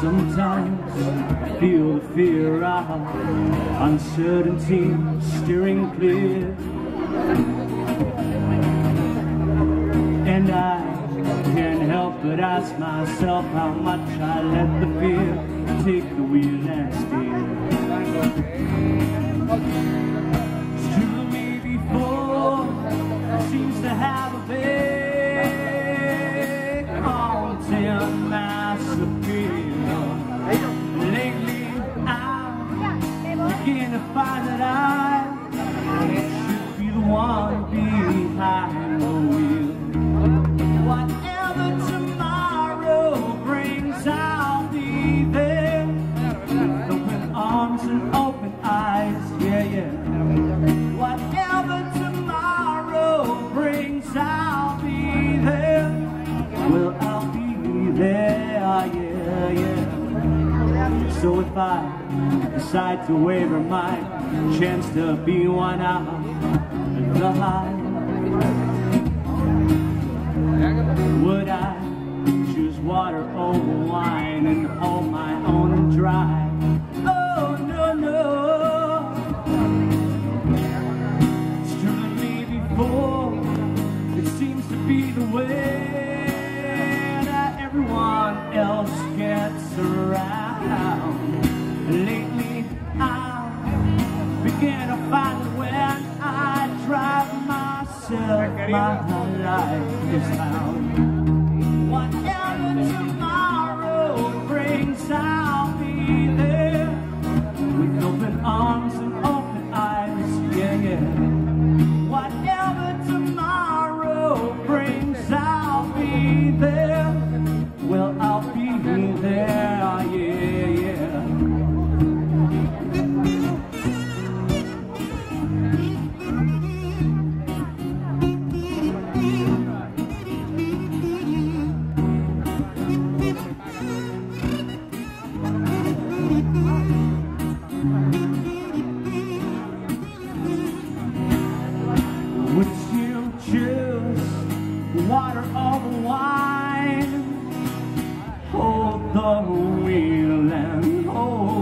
Sometimes I feel the fear of uncertainty steering clear. And I can't help but ask myself how much I let the fear take the wheel and steer. Find that I So if I decide to waver my chance to be one out of the high, would I choose water over wine and hold my own and dry? To find that when I drive myself, my life is found. The wheel and hold